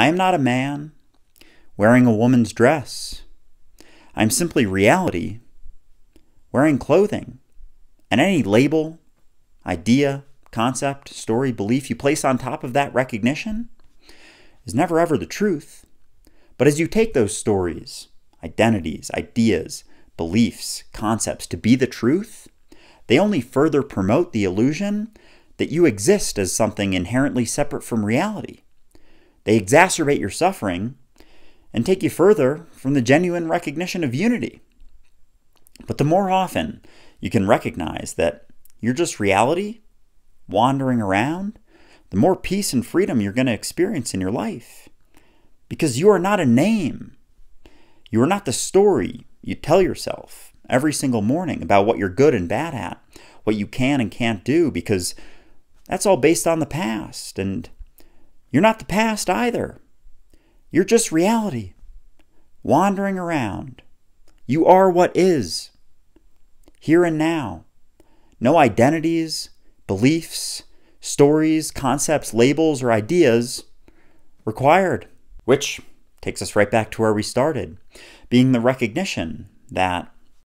I am not a man wearing a woman's dress. I am simply reality wearing clothing. And any label, idea, concept, story, belief you place on top of that recognition is never ever the truth. But as you take those stories, identities, ideas, beliefs, concepts to be the truth, they only further promote the illusion that you exist as something inherently separate from reality. They exacerbate your suffering and take you further from the genuine recognition of unity. But the more often you can recognize that you're just reality wandering around, the more peace and freedom you're going to experience in your life. Because you are not a name. You are not the story you tell yourself every single morning about what you're good and bad at, what you can and can't do, because that's all based on the past. And you're not the past either. You're just reality, wandering around. You are what is, here and now. No identities, beliefs, stories, concepts, labels, or ideas required. Which takes us right back to where we started, being the recognition that